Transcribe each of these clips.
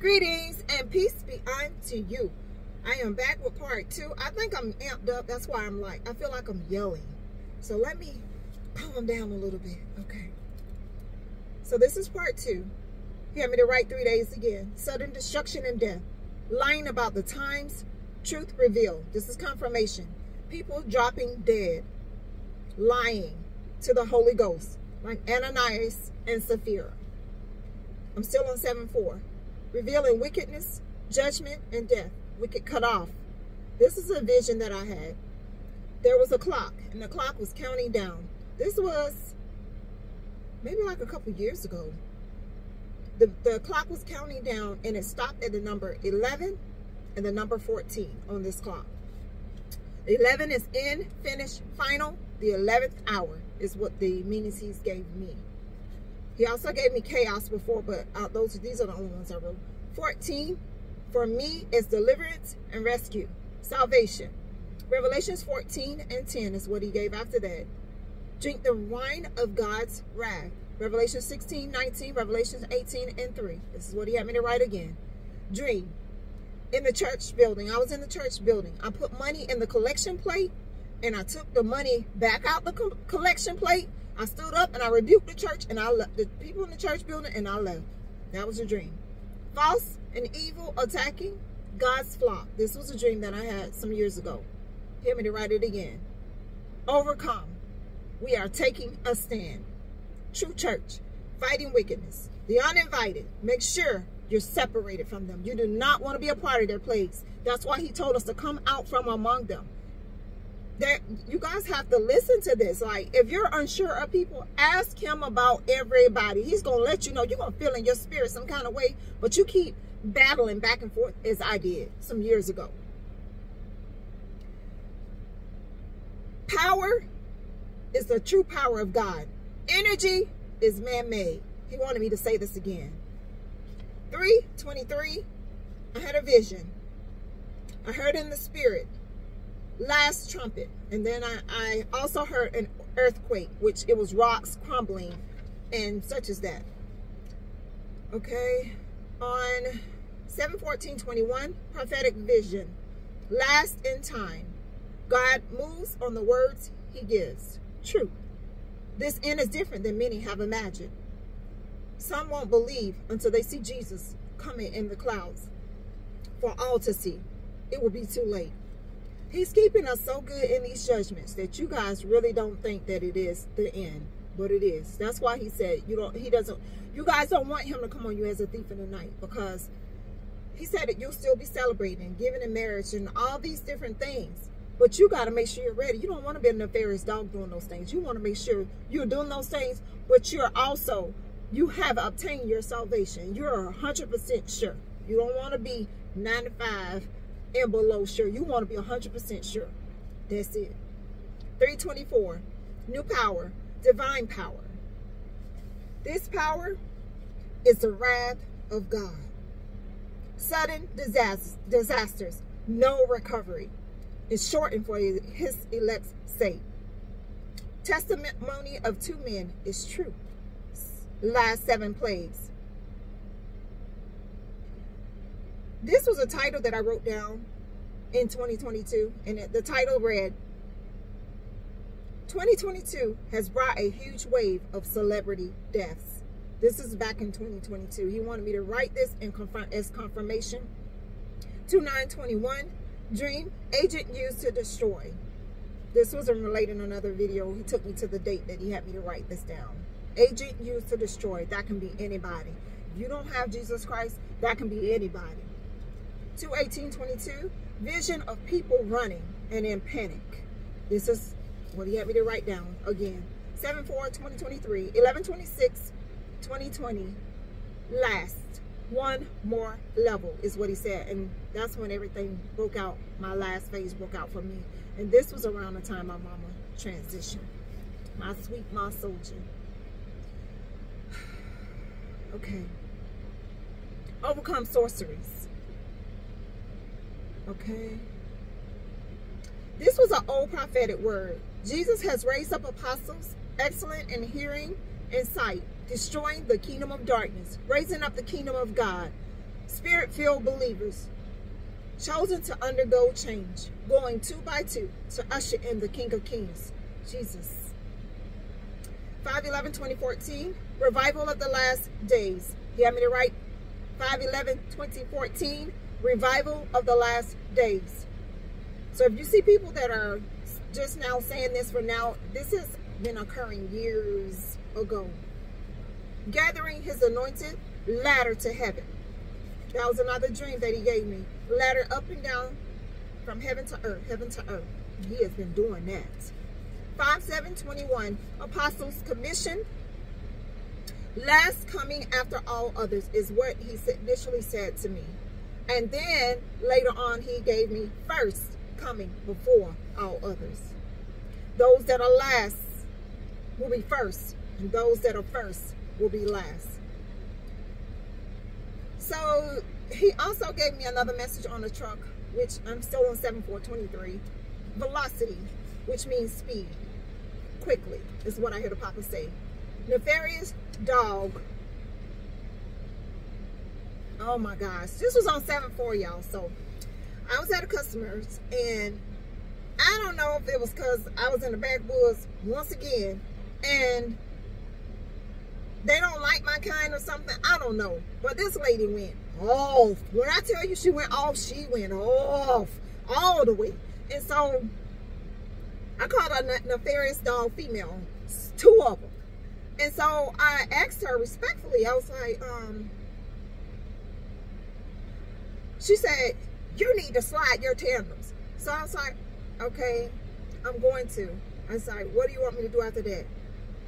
Greetings and peace be unto you. I am back with part two. I think I'm amped up. That's why I'm like, I feel like I'm yelling. So let me calm down a little bit. Okay. So this is part two. Hear me to write three days again. Sudden destruction and death. Lying about the times. Truth revealed. This is confirmation. People dropping dead. Lying to the Holy Ghost. Like Ananias and Sapphira. I'm still on 7-4 revealing wickedness, judgment, and death. Wicked cut off. This is a vision that I had. There was a clock, and the clock was counting down. This was maybe like a couple years ago. The, the clock was counting down, and it stopped at the number 11 and the number 14 on this clock. 11 is in, finish, final. The 11th hour is what the meanings he's gave me. He also gave me chaos before, but uh, those these are the only ones I wrote. 14, for me is deliverance and rescue, salvation. Revelations 14 and 10 is what he gave after that. Drink the wine of God's wrath. Revelation 16, 19, Revelation 18 and 3. This is what he had me to write again. Dream. In the church building, I was in the church building. I put money in the collection plate and I took the money back out the co collection plate I stood up and I rebuked the church and I left the people in the church building and I left. That was a dream. False and evil attacking God's flock. This was a dream that I had some years ago. Hear me to write it again. Overcome. We are taking a stand. True church. Fighting wickedness. The uninvited. Make sure you're separated from them. You do not want to be a part of their place. That's why he told us to come out from among them that you guys have to listen to this. Like, if you're unsure of people, ask him about everybody. He's going to let you know. You're going to feel in your spirit some kind of way, but you keep battling back and forth as I did some years ago. Power is the true power of God. Energy is man-made. He wanted me to say this again. 323, I had a vision. I heard in the spirit last trumpet. And then I, I also heard an earthquake, which it was rocks crumbling and such as that. Okay. On 71421, prophetic vision. Last in time. God moves on the words he gives. Truth. This end is different than many have imagined. Some won't believe until they see Jesus coming in the clouds for all to see. It will be too late. He's keeping us so good in these judgments that you guys really don't think that it is the end, but it is. That's why he said you don't. He doesn't. You guys don't want him to come on you as a thief in the night because he said that you'll still be celebrating, giving in marriage, and all these different things. But you got to make sure you're ready. You don't want to be a nefarious dog doing those things. You want to make sure you're doing those things, but you're also you have obtained your salvation. You're 100% sure. You don't want to be 95 and below sure. You want to be 100% sure. That's it. 324, new power, divine power. This power is the wrath of God. Sudden disasters, disasters no recovery. It's shortened for his elect's sake. Testimony of two men is true. Last seven plagues. This was a title that I wrote down in 2022, and the title read 2022 has brought a huge wave of celebrity deaths. This is back in 2022. He wanted me to write this and confirm as confirmation. 2921 Dream agent used to destroy. This was related to another video. He took me to the date that he had me to write this down. Agent used to destroy. That can be anybody. If you don't have Jesus Christ, that can be anybody. 21822, vision of people running and in panic. This is what he had me to write down again. 7-4-2023, 11-26-2020, last. One more level is what he said. And that's when everything broke out. My last phase broke out for me. And this was around the time my mama transitioned. My sweet, my soldier. Okay. Overcome sorceries. Okay. This was an old prophetic word. Jesus has raised up apostles, excellent in hearing and sight, destroying the kingdom of darkness, raising up the kingdom of God. Spirit spirit filled believers chosen to undergo change, going two by two to usher in the King of Kings, Jesus. 511 2014, revival of the last days. You have me to write 511 2014, revival of the last days. So if you see people that are just now saying this for now, this has been occurring years ago. Gathering his anointed ladder to heaven. That was another dream that he gave me. Ladder up and down from heaven to earth, heaven to earth. He has been doing that. 5721, Apostles Commission. Last coming after all others is what he initially said to me. And then later on, he gave me first coming before all others. Those that are last will be first, and those that are first will be last. So he also gave me another message on the truck, which I'm still on 7423. Velocity, which means speed. Quickly, is what I hear the Papa say. Nefarious dog. Oh my gosh. This was on 7-4, y'all. So I was at a customer's and I don't know if it was because I was in the backwoods once again and they don't like my kind or something. I don't know. But this lady went off. When I tell you she went off, she went off all the way. And so I called a nefarious dog female. Two of them. And so I asked her respectfully, I was like, um, she said, you need to slide your tandems. So I was like, okay, I'm going to. I was like, what do you want me to do after that?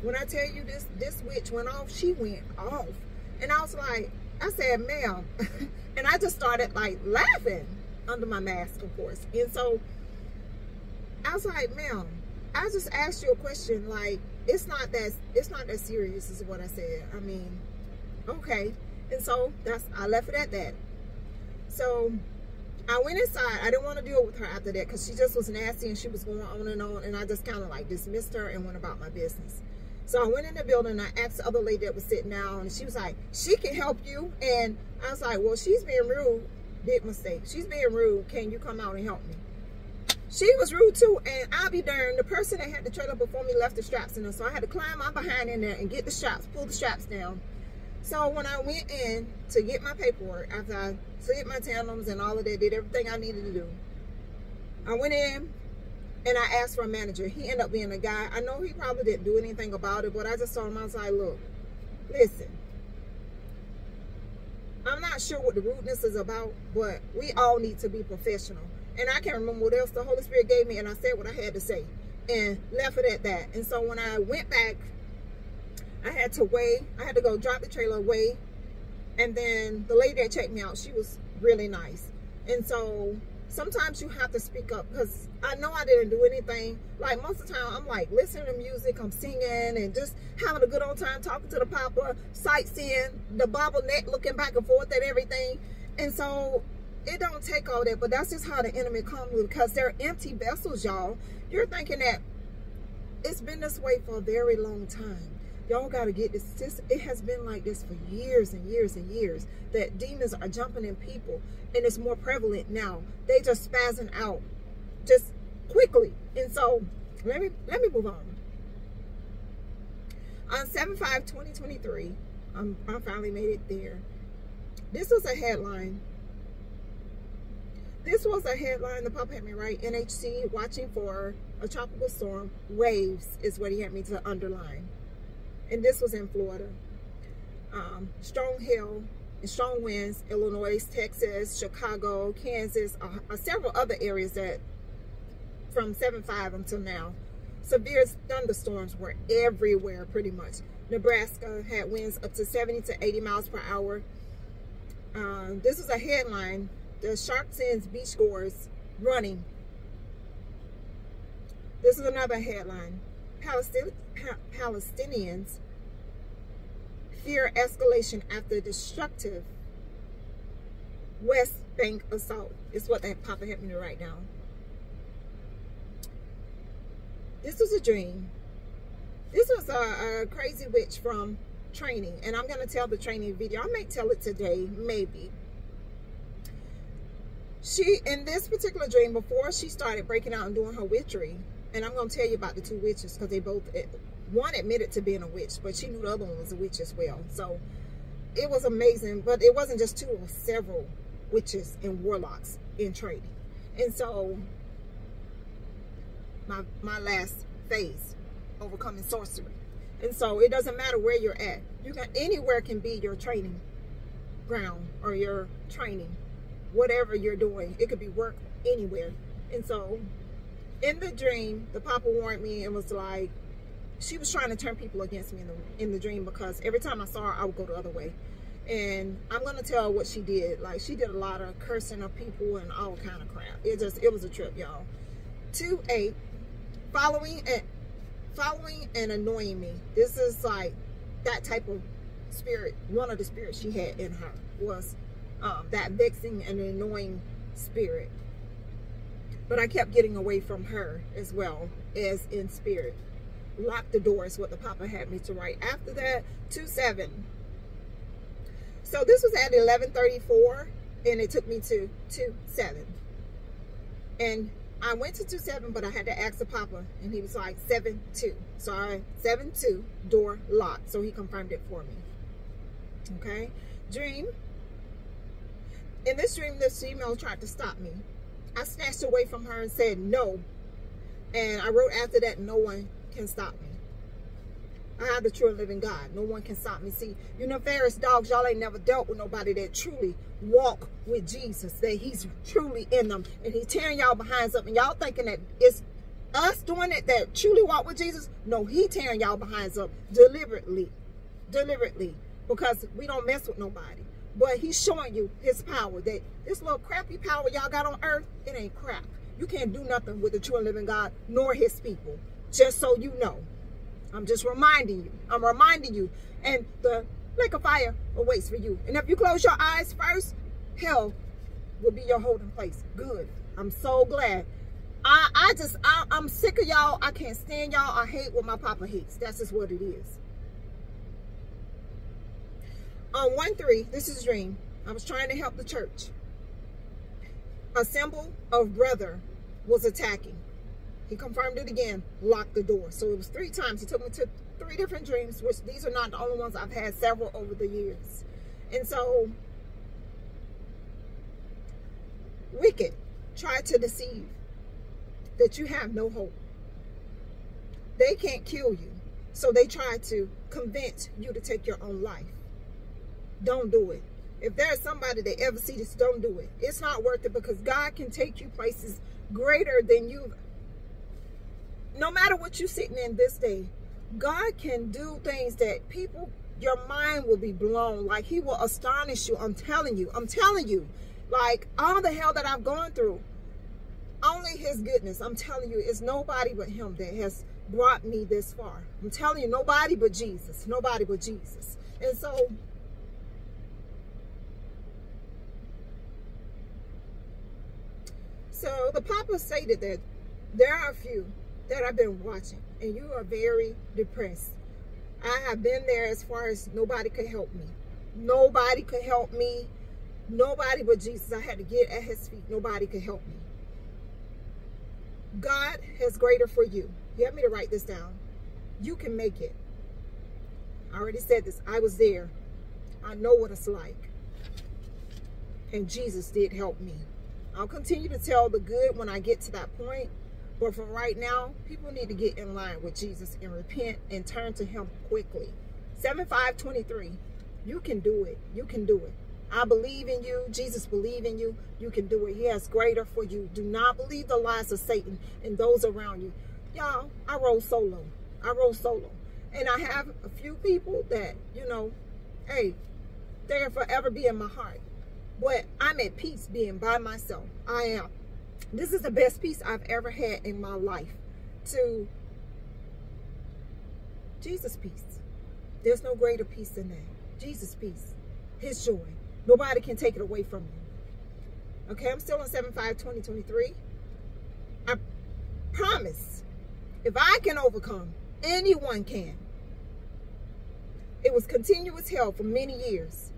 When I tell you this, this witch went off, she went off. And I was like, I said, ma'am. and I just started like laughing under my mask, of course. And so I was like, ma'am, I just asked you a question. Like, it's not that, it's not that serious is what I said. I mean, okay. And so that's, I left it at that. So I went inside. I didn't want to deal with her after that because she just was nasty and she was going on and on. And I just kind of like dismissed her and went about my business. So I went in the building I asked the other lady that was sitting down and she was like, she can help you. And I was like, well, she's being rude. Big mistake. She's being rude. Can you come out and help me? She was rude too. And I'll be darned, the person that had the trailer before me left the straps in there. So I had to climb my behind in there and get the straps, pull the straps down. So when I went in to get my paperwork, after I set my tandems and all of that, did everything I needed to do, I went in, and I asked for a manager. He ended up being a guy. I know he probably didn't do anything about it, but I just told him, I was like, look, listen. I'm not sure what the rudeness is about, but we all need to be professional. And I can't remember what else the Holy Spirit gave me, and I said what I had to say and left it at that. And so when I went back, I had to weigh. I had to go drop the trailer away. And then the lady that checked me out, she was really nice. And so sometimes you have to speak up because I know I didn't do anything. Like most of the time, I'm like listening to music, I'm singing and just having a good old time talking to the papa, sightseeing, the bobbleneck, looking back and forth at everything. And so it don't take all that, but that's just how the enemy comes because they're empty vessels, y'all. You're thinking that it's been this way for a very long time. Y'all got to get this. It has been like this for years and years and years that demons are jumping in people and it's more prevalent now. They just spazzing out just quickly. And so let me let me move on. On 7-5-2023, I'm, um, I finally made it there. This was a headline. This was a headline. The pop had me right. NHC watching for a tropical storm. Waves is what he had me to underline and this was in Florida. Um, strong hail and strong winds, Illinois, Texas, Chicago, Kansas, uh, uh, several other areas that from 7.5 until now. Severe thunderstorms were everywhere pretty much. Nebraska had winds up to 70 to 80 miles per hour. Uh, this is a headline. The Shark sends beach goers running. This is another headline. Palestin pa Palestinians fear escalation after destructive West Bank assault. Is what that Papa helped me write down. This was a dream. This was a, a crazy witch from training. And I'm going to tell the training video. I may tell it today, maybe. she in this particular dream before she started breaking out and doing her witchery and i'm going to tell you about the two witches because they both one admitted to being a witch but she knew the other one was a witch as well so it was amazing but it wasn't just two it was several witches and warlocks in trading and so my my last phase overcoming sorcery and so it doesn't matter where you're at you can anywhere can be your training ground or your training whatever you're doing. It could be work anywhere. And so in the dream, the papa warned me and was like, she was trying to turn people against me in the in the dream because every time I saw her, I would go the other way. And I'm gonna tell what she did. Like she did a lot of cursing of people and all kind of crap. It just it was a trip, y'all. Two eight, following and following and annoying me. This is like that type of spirit. One of the spirits she had in her was um, that vexing and annoying spirit. But I kept getting away from her as well as in spirit. Lock the door is what the Papa had me to write. After that, 2-7. So this was at 1134 and it took me to 2-7. And I went to 2-7, but I had to ask the Papa and he was like 7-2. So I 7-2, door locked. So he confirmed it for me. Okay. Dream in this dream, this female tried to stop me. I snatched away from her and said no. And I wrote after that, no one can stop me. I have the true and living God. No one can stop me. See, you know, Ferris dogs, y'all ain't never dealt with nobody that truly walk with Jesus, that he's truly in them. And he's tearing y'all behinds up. And y'all thinking that it's us doing it that truly walk with Jesus. No, he tearing y'all behinds up deliberately. Deliberately. Because we don't mess with nobody. But he's showing you his power. That this little crappy power y'all got on earth, it ain't crap. You can't do nothing with the true and living God nor his people. Just so you know. I'm just reminding you. I'm reminding you. And the lake of fire awaits for you. And if you close your eyes first, hell will be your holding place. Good. I'm so glad. I, I just, I, I'm sick of y'all. I can't stand y'all. I hate what my papa hates. That's just what it is on 1 3, this is dream. I was trying to help the church. A symbol of brother was attacking. He confirmed it again, locked the door. So it was three times. He took me to three different dreams, which these are not the only ones. I've had several over the years. And so, wicked try to deceive that you have no hope. They can't kill you. So they try to convince you to take your own life don't do it. If there's somebody that ever see this, don't do it. It's not worth it because God can take you places greater than you. No matter what you're sitting in this day, God can do things that people, your mind will be blown. Like he will astonish you. I'm telling you. I'm telling you. Like all the hell that I've gone through, only his goodness. I'm telling you, it's nobody but him that has brought me this far. I'm telling you, nobody but Jesus. Nobody but Jesus. And so So the Papa stated that there are a few that I've been watching and you are very depressed. I have been there as far as nobody could help me. Nobody could help me. Nobody but Jesus. I had to get at his feet. Nobody could help me. God has greater for you. You have me to write this down. You can make it. I already said this. I was there. I know what it's like. And Jesus did help me. I'll continue to tell the good when I get to that point. But for right now, people need to get in line with Jesus and repent and turn to him quickly. 7523. You can do it. You can do it. I believe in you. Jesus believe in you. You can do it. He has greater for you. Do not believe the lies of Satan and those around you. Y'all, I roll solo. I roll solo. And I have a few people that, you know, hey, they'll forever be in my heart. But I'm at peace being by myself. I am. This is the best peace I've ever had in my life. To Jesus' peace. There's no greater peace than that. Jesus' peace. His joy. Nobody can take it away from you. Okay, I'm still on 7 5 2023. I promise, if I can overcome, anyone can. It was continuous hell for many years.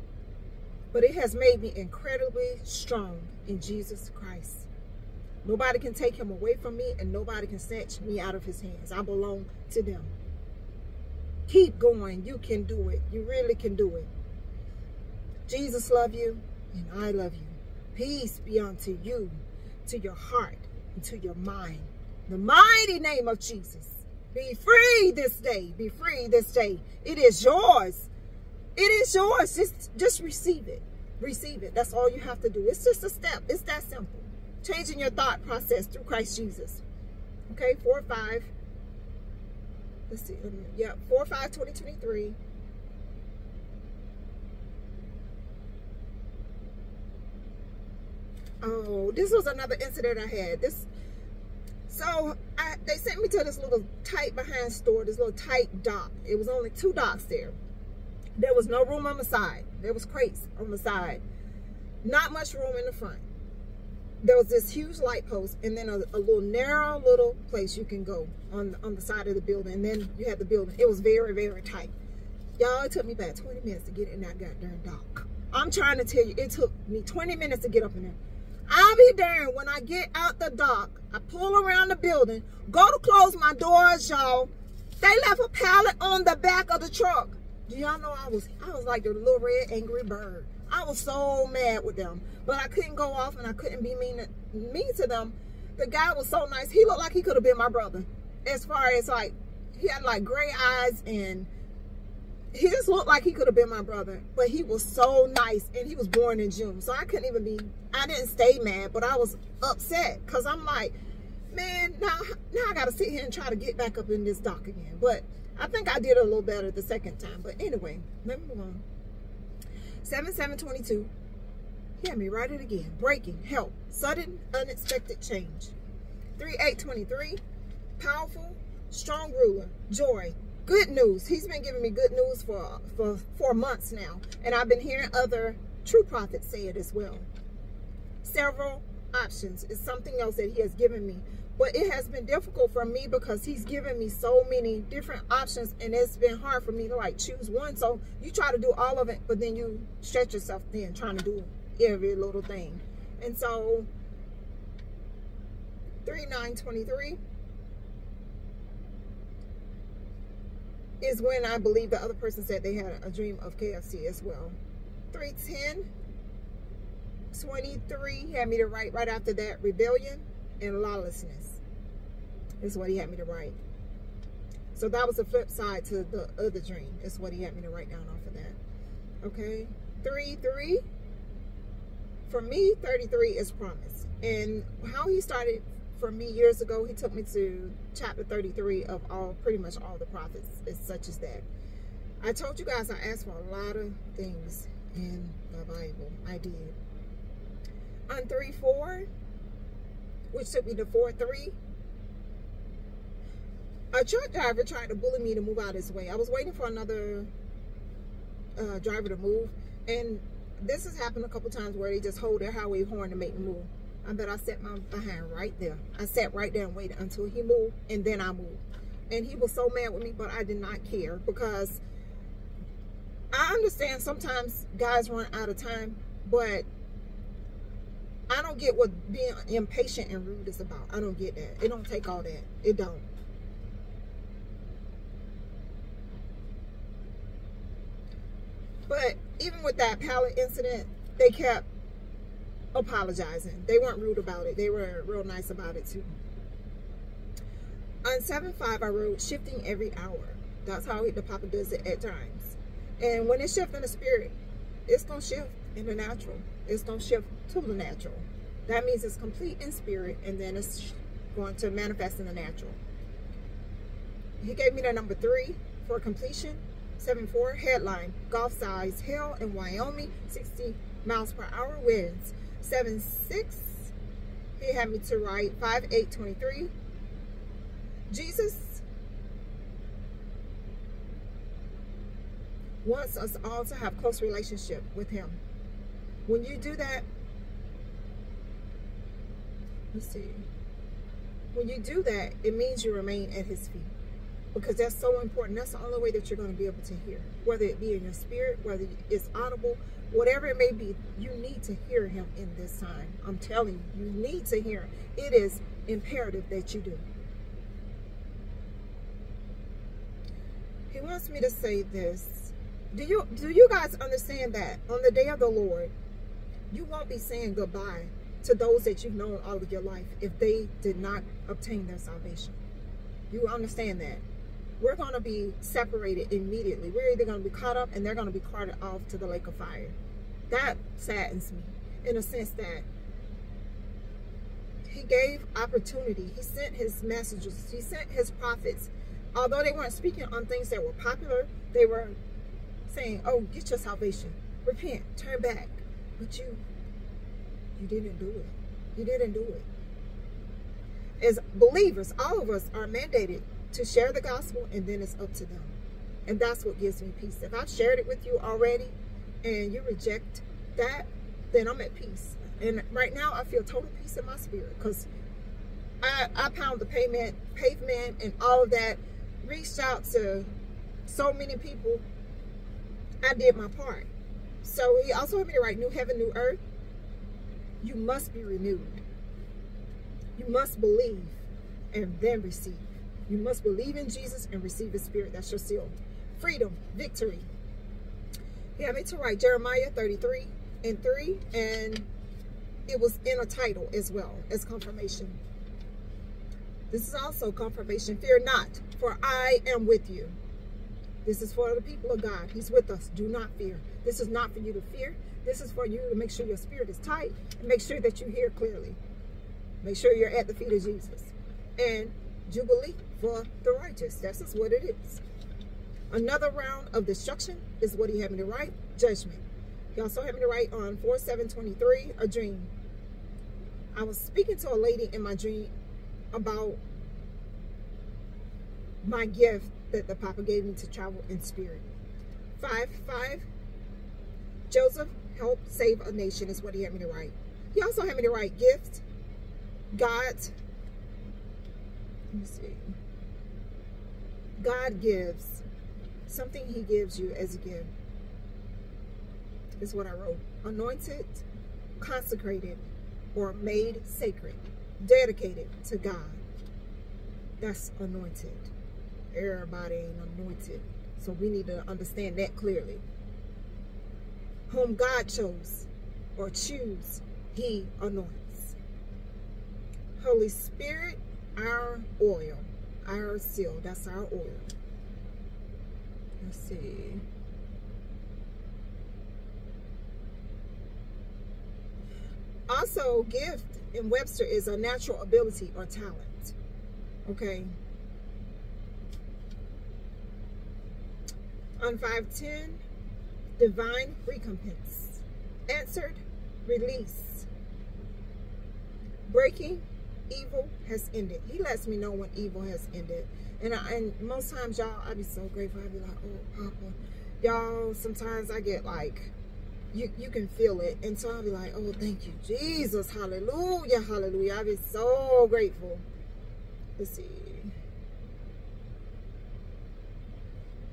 But it has made me incredibly strong in Jesus Christ. Nobody can take him away from me, and nobody can snatch me out of his hands. I belong to them. Keep going. You can do it. You really can do it. Jesus love you, and I love you. Peace be unto you, to your heart, and to your mind. The mighty name of Jesus. Be free this day. Be free this day. It is yours. It is yours. Just, just receive it. Receive it. That's all you have to do. It's just a step. It's that simple changing your thought process through Christ Jesus. Okay, 4 5. Let's see. Um, yeah, 4 5 2023. Oh, this was another incident I had. This so I, they sent me to this little tight behind store, this little tight dock. It was only two docks there. There was no room on the side. There was crates on the side. Not much room in the front. There was this huge light post and then a, a, little narrow little place you can go on on the side of the building. And then you had the building. It was very very tight. Y'all it took me about 20 minutes to get in that goddamn dock. I'm trying to tell you it took me 20 minutes to get up in there. I'll be darned when i get out the dock. I pull around the building go to close my doors y'all. They left a pallet on the back of the truck do y'all know i was i was like the little red angry bird I was so mad with them. But I couldn't go off and I couldn't be mean to, mean to them. The guy was so nice. He looked like he could have been my brother. As far as like, he had like gray eyes and he just looked like he could have been my brother. But he was so nice and he was born in June. So I couldn't even be, I didn't stay mad, but I was upset. Because I'm like, man, now, now I got to sit here and try to get back up in this dock again. But I think I did a little better the second time. But anyway, let me move on. 7722. Hear me, write it again. Breaking, help, sudden, unexpected change. 3823. Powerful, strong ruler, joy, good news. He's been giving me good news for, for four months now. And I've been hearing other true prophets say it as well. Several options is something else that he has given me but it has been difficult for me because he's given me so many different options and it's been hard for me to like choose one. So you try to do all of it, but then you stretch yourself thin trying to do every little thing. And so 3923 is when I believe the other person said they had a dream of KFC as well. 310 23 had me to write right after that rebellion and lawlessness is what he had me to write. So that was the flip side to the other dream. Is what he had me to write down off of that. Okay. Three, three. For me, 33 is promise. And how he started for me years ago, he took me to chapter 33 of all, pretty much all the prophets, is such as that. I told you guys I asked for a lot of things in the Bible. I did. On 3, 4, which took me to 4-3. A truck driver tried to bully me to move out of his way. I was waiting for another uh, driver to move, and this has happened a couple times where they just hold their highway horn to make me move. I bet I set my behind right there. I sat right there and waited until he moved, and then I moved. And he was so mad with me, but I did not care because I understand sometimes guys run out of time, but I don't get what being impatient and rude is about. I don't get that. It don't take all that. It don't. But even with that pallet incident, they kept apologizing. They weren't rude about it. They were real nice about it too. On 7-5, I wrote shifting every hour. That's how the Papa does it at times. And when it's shifting in the spirit, it's going to shift in the natural. It's going to shift to the natural. That means it's complete in spirit and then it's going to manifest in the natural. He gave me the number three for completion. 7-4 headline, golf size, hell in Wyoming, 60 miles per hour winds. 7-6, he had me to write 5-8-23. Jesus wants us all to have close relationship with him. When you do that, let's see. When you do that, it means you remain at his feet. because that's so important. That's the only way that you're going to be able to hear, whether it be in your spirit, whether it's audible, whatever it may be. You need to hear him in this time. I'm telling you, you need to hear him. It is imperative that you do. He wants me to say this. Do you do you guys understand that on the day of the Lord, you won't be saying goodbye to those that you've known all of your life if they did not obtain their salvation. You understand that? we're going to be separated immediately. We're either going to be caught up and they're going to be carted off to the lake of fire. That saddens me in a sense that he gave opportunity. He sent his messengers. He sent his prophets. Although they weren't speaking on things that were popular, they were saying, oh, get your salvation. Repent. Turn back. But you, you didn't do it. You didn't do it. As believers, all of us are mandated to share the gospel and then it's up to them. And that's what gives me peace. If I've shared it with you already and you reject that, then I'm at peace. And right now I feel total peace in my spirit because I, I pound the pavement, pavement and all of that, reached out to so many people. I did my part. So he also had me to write New Heaven, New Earth. You must be renewed. You must believe and then receive. You must believe in Jesus and receive his spirit. That's your seal. Freedom, victory. He had me to write Jeremiah 33 and 3, and it was in a title as well as confirmation. This is also confirmation. Fear not, for I am with you. This is for the people of God. He's with us. Do not fear. This is not for you to fear. This is for you to make sure your spirit is tight and make sure that you hear clearly. Make sure you're at the feet of Jesus. And Jubilee for the righteous. That's just what it is. Another round of destruction is what he me to write, judgment. He also me to write on 4723, a dream. I was speaking to a lady in my dream about my gift that the Papa gave me to travel in spirit. Five, five, Joseph helped save a nation is what he had me to write. He also had me to write gift, God, let me see. God gives something he gives you as a gift. Is what I wrote. Anointed, consecrated, or made sacred, dedicated to God. That's anointed. Everybody ain't anointed. So we need to understand that clearly. Whom God chose or choose, he anoints. Holy Spirit, our oil, our seal. That's our oil. Let's see. Also, gift in Webster is a natural ability or talent. Okay. On 510, divine recompense. Answered, release. Breaking, evil has ended. He lets me know when evil has ended. And I, and most times, y'all, I be so grateful. I be like, oh, Papa. Y'all, sometimes I get like, you, you can feel it. And so I'll be like, oh, thank you, Jesus. Hallelujah, hallelujah. I be so grateful. Let's see.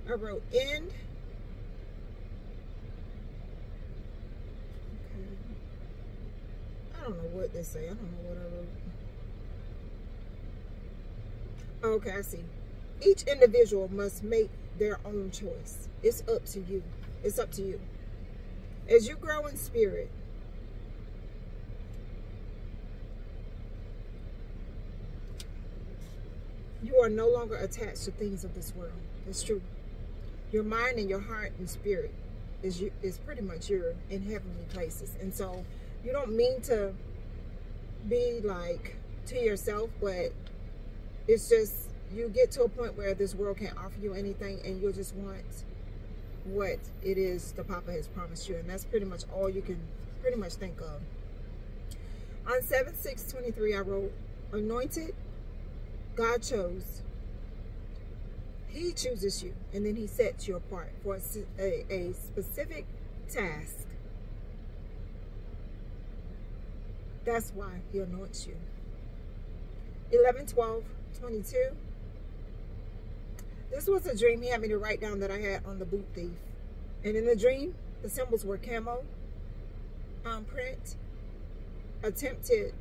I wrote end. Okay. I don't know what they say. I don't know what I wrote. Okay, I see. Each individual must make their own choice. It's up to you. It's up to you. As you grow in spirit, you are no longer attached to things of this world. It's true. Your mind and your heart and spirit is you, is pretty much your in heavenly places. And so you don't mean to be like to yourself, but it's just you get to a point where this world can't offer you anything and you'll just want what it is the papa has promised you and that's pretty much all you can pretty much think of. On 7 6 23 i wrote anointed god chose. He chooses you and then he sets you apart for a, a, a specific task that's why he anoints you 11 12 22. This was a dream he had me to write down that I had on the boot thief. And in the dream, the symbols were camo, um, print, attempted,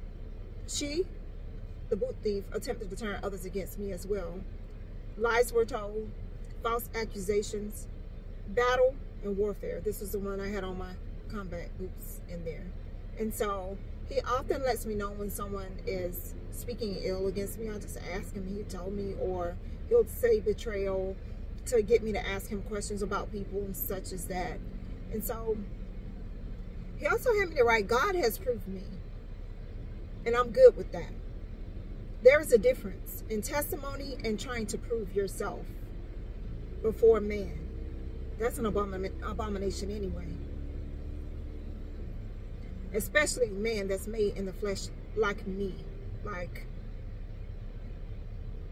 she, the boot thief, attempted to turn others against me as well. Lies were told, false accusations, battle, and warfare. This was the one I had on my combat boots in there. And so he often lets me know when someone is speaking ill against me. I'll just ask him, he told me, or he'll say betrayal to get me to ask him questions about people and such as that. And so he also had me to write, God has proved me. And I'm good with that. There is a difference in testimony and trying to prove yourself before man. That's an abomination anyway. Especially man that's made in the flesh like me. Like,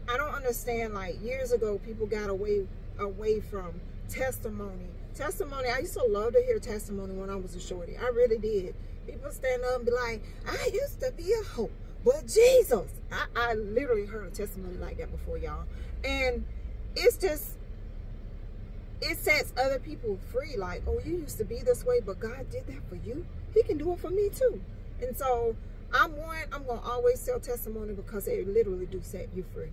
I don't understand, like, years ago, people got away away from testimony. Testimony, I used to love to hear testimony when I was a shorty. I really did. People stand up and be like, I used to be a hope, but Jesus. I, I literally heard a testimony like that before, y'all. And it's just, it sets other people free. Like, oh, you used to be this way, but God did that for you. He can do it for me too. And so I'm one, I'm going to always tell testimony because it literally do set you free.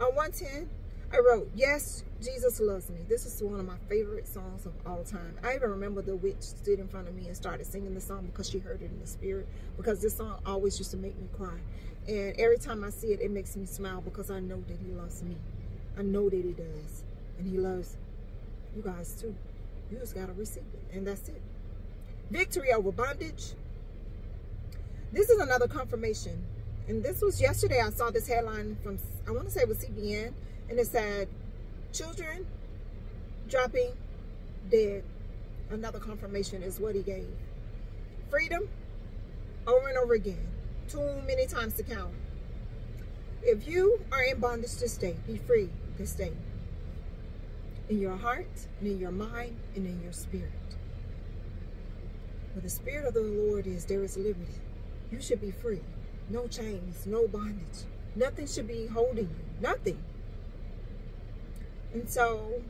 On 110, I wrote, Yes, Jesus loves me. This is one of my favorite songs of all time. I even remember the witch stood in front of me and started singing the song because she heard it in the spirit. Because this song always used to make me cry. And every time I see it, it makes me smile because I know that he loves me. I know that he does. And he loves you guys too. You just got to receive it. And that's it. Victory over bondage. This is another confirmation. And this was yesterday. I saw this headline from, I want to say it was CBN and it said, children dropping dead. Another confirmation is what he gave. Freedom, over and over again. Too many times to count. If you are in bondage to stay, be free to stay. In your heart, and in your mind, and in your spirit. Where the spirit of the Lord is, there is liberty. You should be free. No chains, no bondage. Nothing should be holding you. Nothing. And so,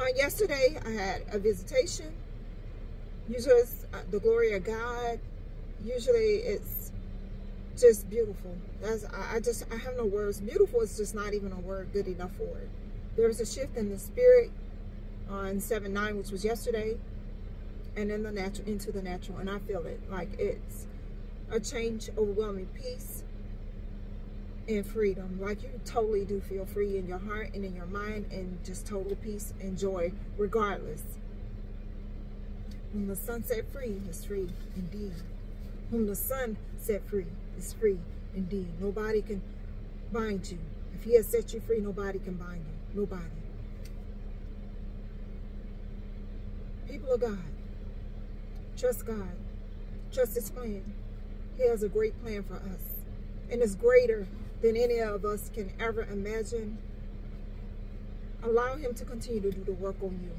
uh, yesterday I had a visitation. Usually it's uh, the glory of God. Usually it's just beautiful. That's I, I just I have no words. Beautiful is just not even a word good enough for it. There was a shift in the spirit on 7-9, which was yesterday, and in the natural into the natural, and I feel it. Like it's a change, overwhelming peace, and freedom. Like you totally do feel free in your heart and in your mind and just total peace and joy regardless. Whom the Son set free is free indeed. Whom the Son set free is free indeed. Nobody can bind you. If he has set you free, nobody can bind you. Nobody. People of God, trust God. Trust his plan. He has a great plan for us. And it's greater than any of us can ever imagine. Allow him to continue to do the work on you.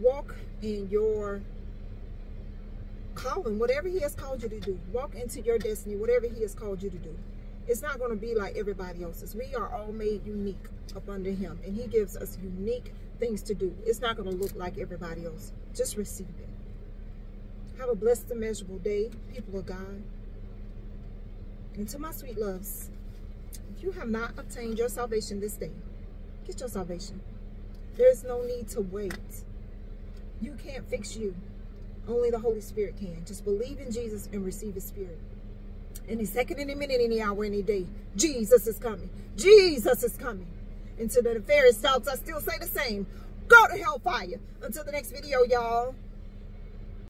Walk in your calling, whatever he has called you to do. Walk into your destiny, whatever he has called you to do. It's not going to be like everybody else's. We are all made unique up under him. And he gives us unique things to do. It's not going to look like everybody else. Just receive it. Have a blessed, immeasurable day, people of God. And to my sweet loves, if you have not obtained your salvation this day, get your salvation. There's no need to wait. You can't fix you. Only the Holy Spirit can. Just believe in Jesus and receive his spirit. Any second, any minute, any hour, any day, Jesus is coming. Jesus is coming. And to the nefarious thoughts, I still say the same. Go to hellfire. Until the next video, y'all.